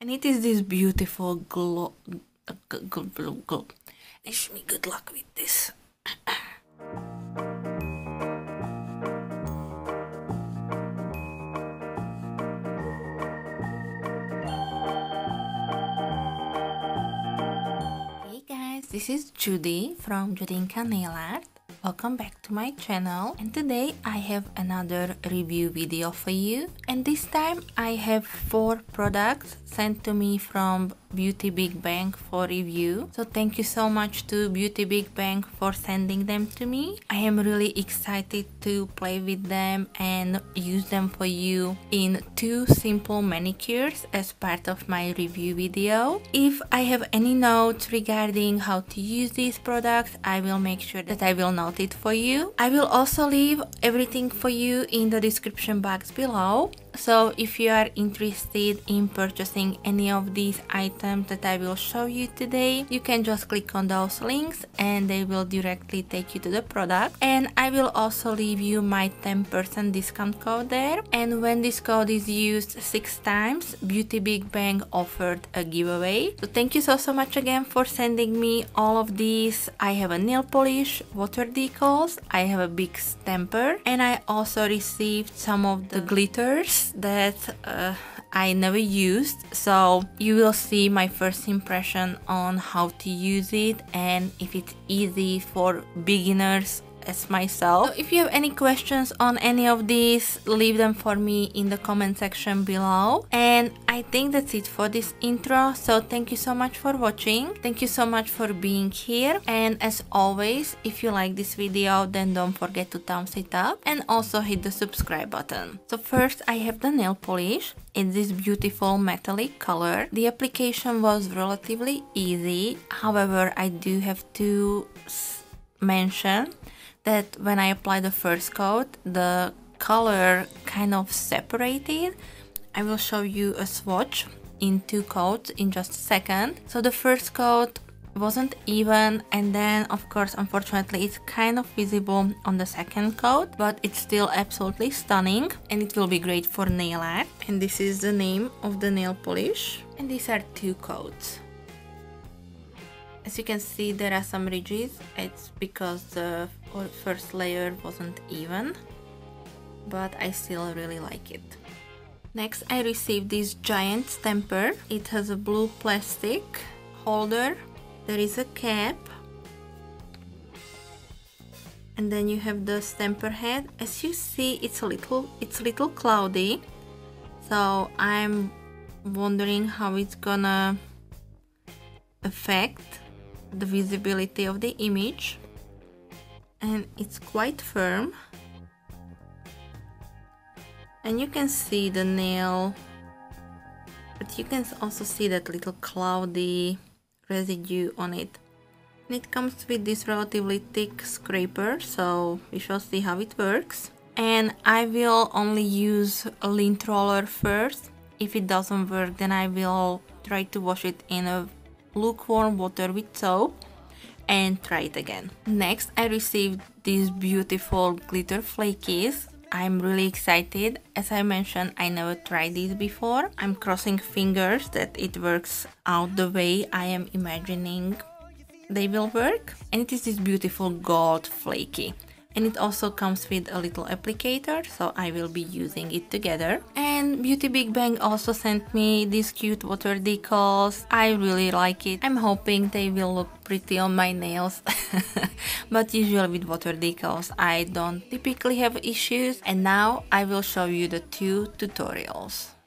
And it is this beautiful glow. Wish me good luck with this. Hey guys, this is Judy from Judinka Nail Art. Welcome back to my channel and today I have another review video for you and this time I have four products sent to me from Beauty Big Bang for review. So thank you so much to Beauty Big Bang for sending them to me. I am really excited to play with them and use them for you in two simple manicures as part of my review video. If I have any notes regarding how to use these products, I will make sure that I will note it for you. I will also leave everything for you in the description box below so if you are interested in purchasing any of these items that I will show you today, you can just click on those links and they will directly take you to the product. And I will also leave you my 10% discount code there. And when this code is used six times, Beauty Big Bang offered a giveaway. So thank you so, so much again for sending me all of these. I have a nail polish, water decals, I have a big stamper, and I also received some of the glitters that uh, I never used. So you will see my first impression on how to use it. And if it's easy for beginners as myself. So if you have any questions on any of these, leave them for me in the comment section below. And I think that's it for this intro. So thank you so much for watching. Thank you so much for being here. And as always, if you like this video, then don't forget to thumbs it up and also hit the subscribe button. So first I have the nail polish in this beautiful metallic color. The application was relatively easy. However, I do have to mention that when I apply the first coat, the color kind of separated. I will show you a swatch in two coats in just a second. So the first coat wasn't even and then of course unfortunately it's kind of visible on the second coat but it's still absolutely stunning and it will be great for nail art and this is the name of the nail polish and these are two coats as you can see there are some ridges, it's because the first layer wasn't even, but I still really like it. Next I received this giant stamper. It has a blue plastic holder, there is a cap, and then you have the stamper head. As you see it's a little, it's a little cloudy, so I'm wondering how it's gonna affect the visibility of the image. And it's quite firm. And you can see the nail but you can also see that little cloudy residue on it. And it comes with this relatively thick scraper so we shall see how it works. And I will only use a lint roller first. If it doesn't work then I will try to wash it in a lukewarm water with soap and try it again. Next I received these beautiful glitter flakies. I'm really excited. As I mentioned, I never tried this before. I'm crossing fingers that it works out the way I am imagining they will work. And it is this beautiful gold flaky and it also comes with a little applicator so I will be using it together. And Beauty Big Bang also sent me these cute water decals. I really like it. I'm hoping they will look pretty on my nails. But usually with water decals I don't typically have issues. And now I will show you the two tutorials